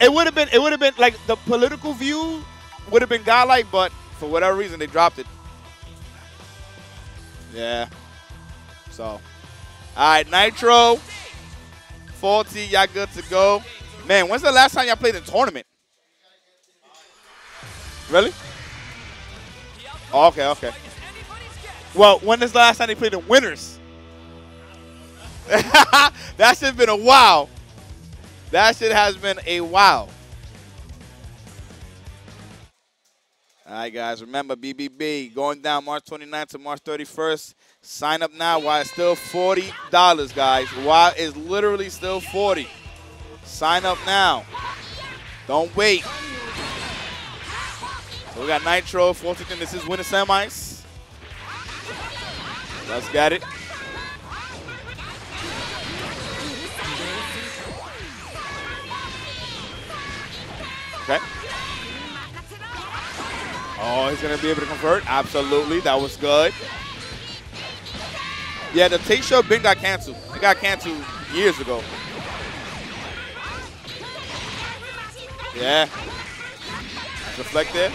It would have been. It would have been like the political view would have been godlike, but for whatever reason they dropped it. Yeah. So, all right, Nitro, faulty, y'all good to go. Man, when's the last time y'all played in tournament? Really? Oh, okay, okay. Well, when is the last time they played in winners? that shit's been a while. That shit has been a wow. All right, guys. Remember, BBB going down March 29th to March 31st. Sign up now while it's still $40, guys. While it's literally still 40 Sign up now. Don't wait. So we got Nitro, 14th, and this is winning semis. Let's get it. Okay. Oh, he's going to be able to convert. Absolutely. That was good. Yeah, the show been got canceled. It got canceled years ago. Yeah. Reflect there.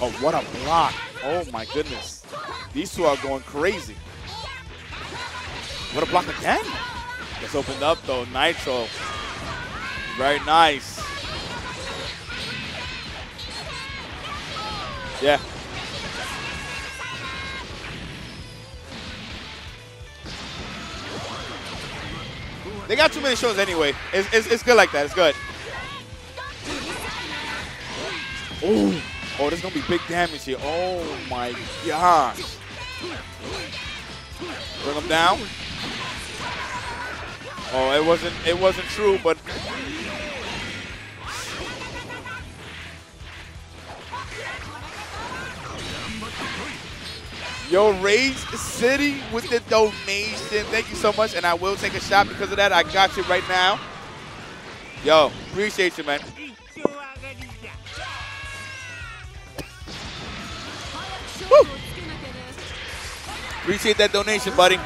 Oh, what a block. Oh, my goodness. These two are going crazy. What a block again. Gets opened up, though. Nitro. Very nice. Yeah. They got too many shows anyway. It's, it's, it's good like that. It's good. Oh, oh, there's gonna be big damage here. Oh my gosh. Bring him down. Oh, it wasn't it wasn't true, but Yo, Rage City with the donation. Thank you so much, and I will take a shot because of that. I got you right now. Yo, appreciate you, man. Appreciate that donation, buddy.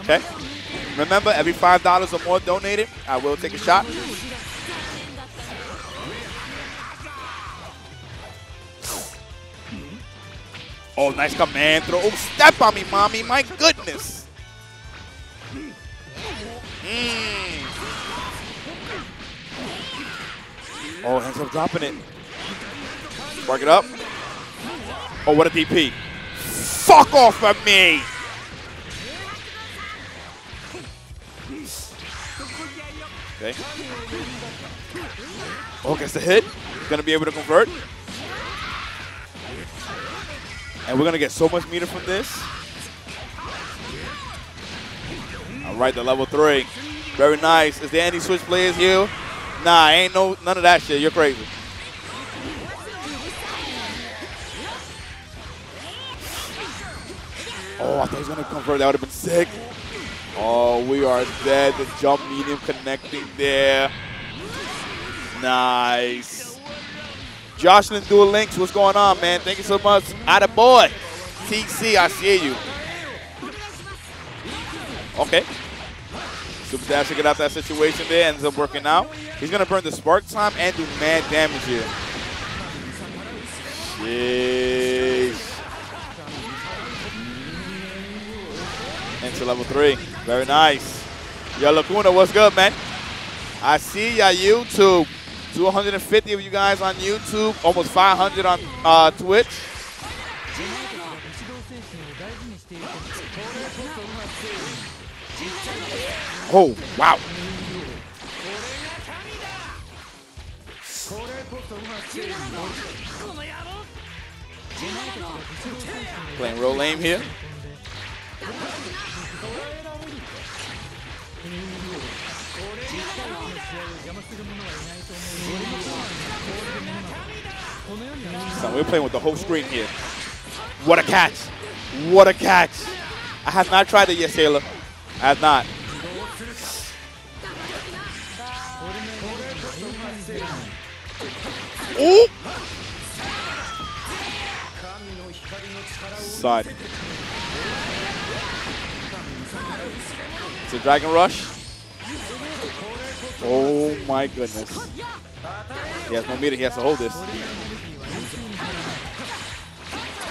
Okay. Remember, every $5 or more donated, I will take a shot. Oh, nice command throw. Oh, step on me, mommy. My goodness. Mm. Oh, ends up dropping it. Spark it up. Oh, what a DP. Fuck off of me. Okay. Oh, gets the hit. Gonna be able to convert. And we're to get so much meter from this. All right, the level three. Very nice. Is there any switch players here? Nah, ain't no none of that shit. You're crazy. Oh, I thought he was going to convert. That would have been sick. Oh, we are dead. The jump medium connecting there. Nice. Jocelyn Dual Links, what's going on, man? Thank you so much. Atta boy. TC, I see you. Okay. Super Dash to get out that situation there. Ends up working out. He's going to burn the spark time and do mad damage here. Jeez. Into level three. Very nice. Yo, Lacuna, what's good, man? I see ya, YouTube. 250 of you guys on YouTube, almost 500 on uh, Twitch. Oh, wow. Playing real lame here. So we're playing with the whole screen here. What a catch. What a catch. I have not tried it yet, Sailor. I have not. Ooh! Son. It's a Dragon Rush. Oh my goodness. He has no meter. He has to hold this.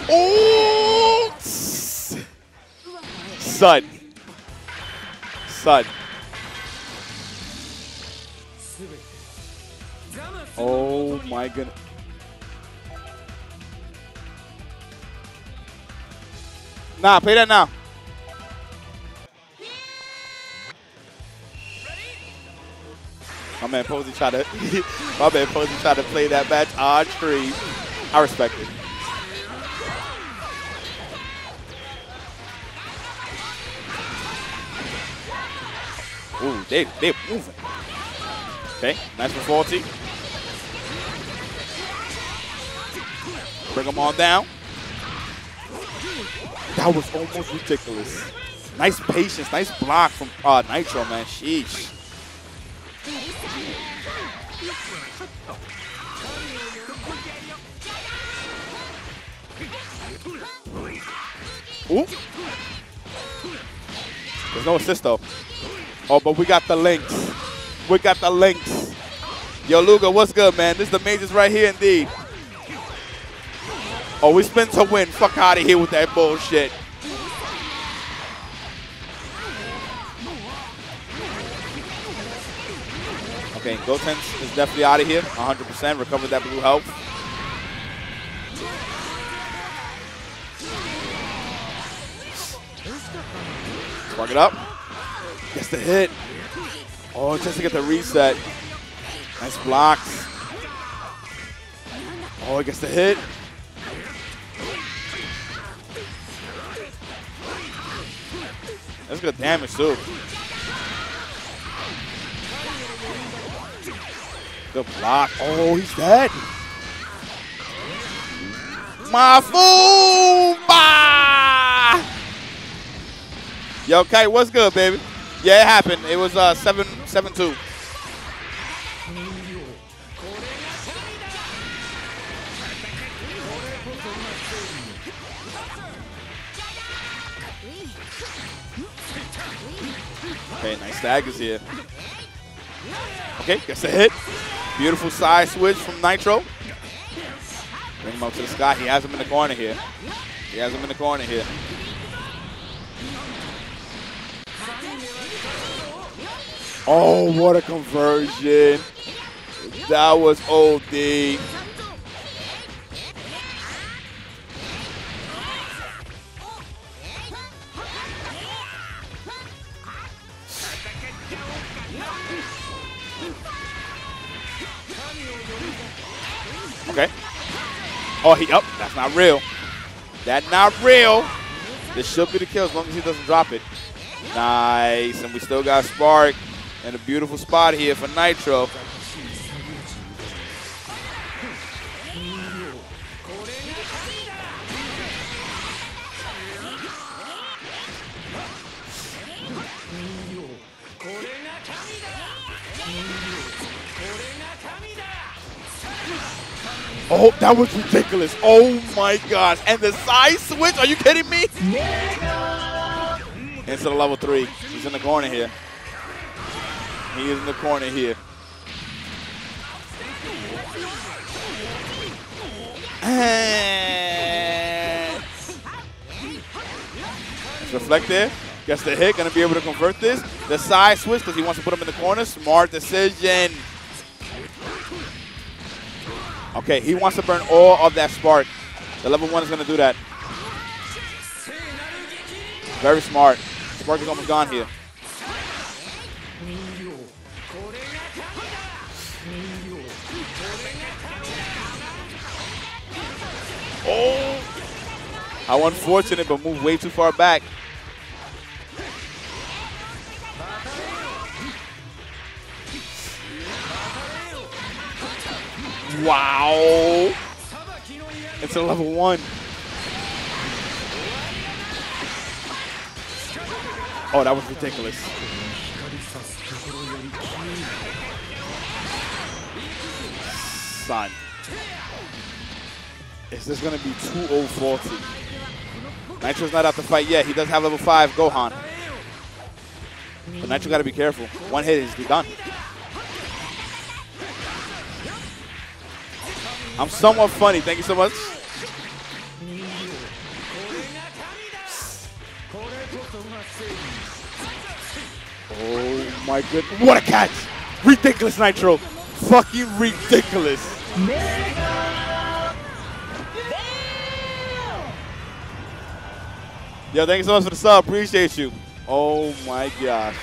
Oh! Son. Son. Oh my goodness. Nah, pay that now. My man Posey tried to my man Posey tried to play that match on stream. I respect it. Ooh, they they moving. Okay, nice for faulty. Bring them on down. That was almost ridiculous. Nice patience, nice block from uh, Nitro, man. Sheesh. Ooh. There's no assist though. Oh, but we got the links. We got the links. Yo, Luga, what's good, man? This is the majors right here indeed. Oh, we spin to win. Fuck out of here with that bullshit. Okay, Gotenks is definitely out of here. 100%. Recovered that blue health. Spark it up. Gets the hit. Oh, just to get the reset. Nice blocks. Oh, he gets the hit. That's good damage, too. Good block. Oh, he's dead. My Mafumba! Yo, Kite, what's good, baby? Yeah, it happened. It was uh, 7 7 2. Okay, nice daggers here. Okay, gets a hit. Beautiful side switch from Nitro. Bring him up to the sky. He has him in the corner here. He has him in the corner here. Oh, what a conversion. That was OD. Okay. Oh, he up. Oh, that's not real. That's not real. This should be the kill as long as he doesn't drop it. Nice. And we still got Spark in a beautiful spot here for Nitro. Oh, that was ridiculous. Oh my gosh. And the side switch, are you kidding me? Into the level three. He's in the corner here. He is in the corner here. And reflect there. Gets the hit. Going to be able to convert this. The side switch because he wants to put him in the corner. Smart decision. Okay, he wants to burn all of that spark. The level one is going to do that. Very smart. Spark is almost gone here. Oh! How unfortunate, but moved way too far back. Wow. It's a level one. Oh, that was ridiculous. Son. Is this going to be 2-0-Faulty? Nitro's not out to fight yet. He does have level 5 Gohan. But Nitro got to be careful. One hit is done. I'm somewhat funny. Thank you so much. Oh my goodness. What a catch! Ridiculous, Nitro. Fucking ridiculous. Yo, thank you so much for the sub. Appreciate you. Oh my gosh.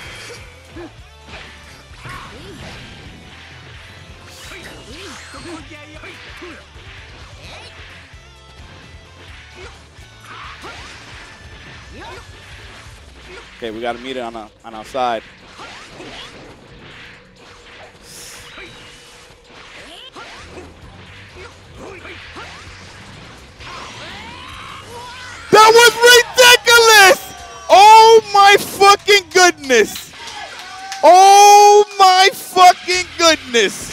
Okay, we got to meet it on, a, on our side. That was ridiculous! Oh my fucking goodness! Oh my fucking goodness!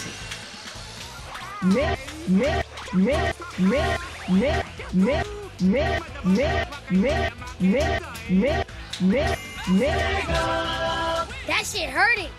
That shit hurting.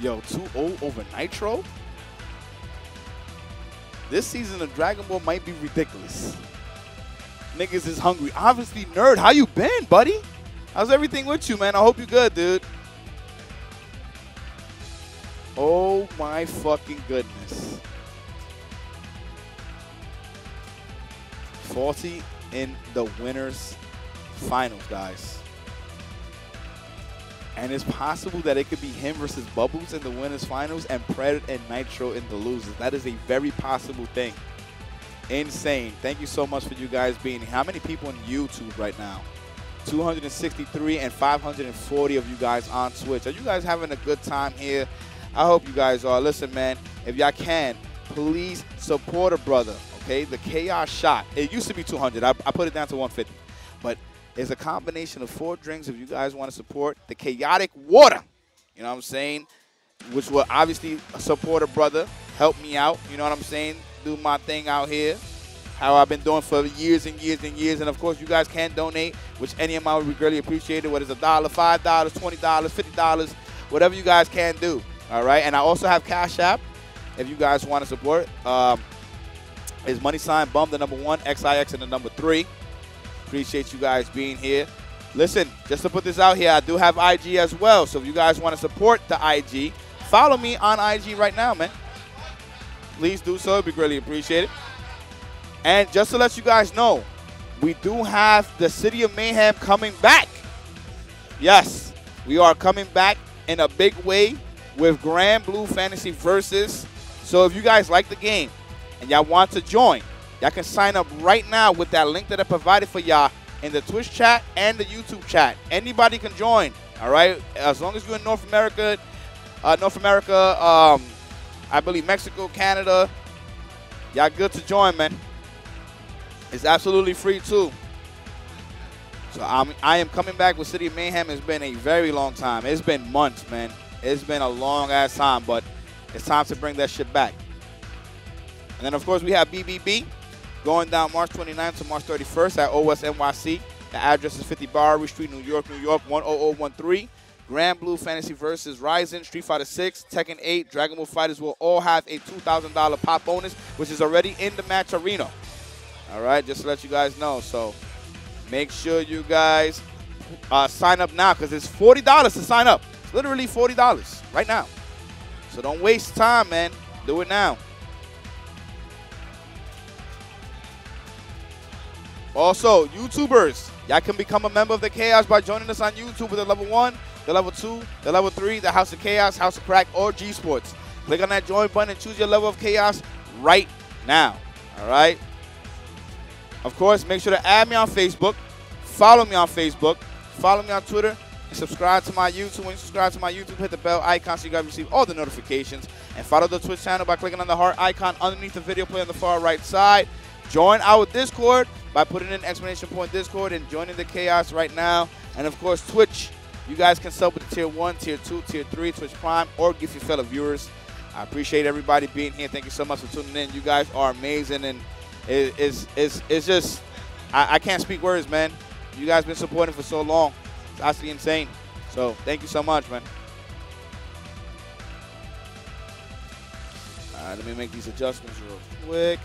Yo, 2-0 over Nitro? This season of Dragon Ball might be ridiculous. Niggas is hungry. Obviously, nerd, how you been, buddy? How's everything with you, man? I hope you good, dude. Oh my fucking goodness. Faulty in the winners finals, guys. And it's possible that it could be him versus Bubbles in the winners finals and Predator and Nitro in the losers. That is a very possible thing. Insane. Thank you so much for you guys being here. How many people on YouTube right now? 263 and 540 of you guys on Twitch. Are you guys having a good time here? I hope you guys are. Listen, man, if y'all can, please support a brother, okay? The Chaos Shot. It used to be 200. I, I put it down to 150. But it's a combination of four drinks if you guys want to support the Chaotic Water. You know what I'm saying? Which will obviously support a brother, help me out. You know what I'm saying? Do my thing out here. How I've been doing for years and years and years. And of course, you guys can donate, which any amount would be greatly appreciated, whether it's a dollar, $5, $20, $50, whatever you guys can do. All right. And I also have Cash App if you guys want to support. Um, is money sign bum the number one, XIX and the number three. Appreciate you guys being here. Listen, just to put this out here, I do have IG as well. So if you guys want to support the IG, follow me on IG right now, man. Please do so. It'd be greatly appreciated. And just to let you guys know, we do have the City of Mayhem coming back. Yes, we are coming back in a big way with Granblue Fantasy Versus. So if you guys like the game and y'all want to join, y'all can sign up right now with that link that I provided for y'all in the Twitch chat and the YouTube chat. Anybody can join, all right? As long as you're in North America, uh, North America, um, I believe Mexico, Canada, y'all good to join, man. It's absolutely free too. So I'm, I am coming back with City of Mayhem. It's been a very long time. It's been months, man. It's been a long ass time, but it's time to bring that shit back. And then, of course, we have BBB going down March 29th to March 31st at OS NYC. The address is 50 Bowery Street, New York, New York, 10013. Granblue Fantasy versus Rising, Street Fighter 6, Tekken 8, Dragon Ball FighterZ will all have a $2,000 pop bonus, which is already in the match arena. All right, just to let you guys know. So make sure you guys uh, sign up now because it's $40 to sign up. It's literally $40 right now. So don't waste time, man. Do it now. Also, YouTubers, y'all can become a member of the Chaos by joining us on YouTube with the level 1, the level 2, the level 3, the House of Chaos, House of Crack, or G Sports. Click on that join button and choose your level of Chaos right now. All right? Of course, make sure to add me on Facebook, follow me on Facebook, follow me on Twitter, and subscribe to my YouTube. When you subscribe to my YouTube, hit the bell icon so you guys receive all the notifications. And follow the Twitch channel by clicking on the heart icon underneath the video player on the far right side. Join our Discord by putting in exclamation point Discord and joining the chaos right now. And of course, Twitch. You guys can sub with tier one, tier two, tier three, Twitch Prime, or give your fellow viewers. I appreciate everybody being here. Thank you so much for tuning in. You guys are amazing, and it, it's it's it's just I, I can't speak words, man. You guys been supporting for so long. It's absolutely insane. So thank you so much, man. All right, let me make these adjustments real quick.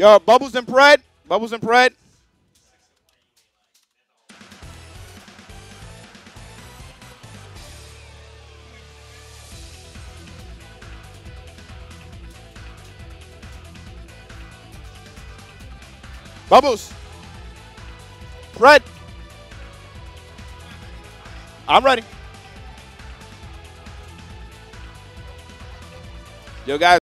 Yo, Bubbles and Bread. Bubbles and Bread. Bubbles. Bread. I'm ready. Yo, guys.